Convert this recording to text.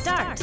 Start.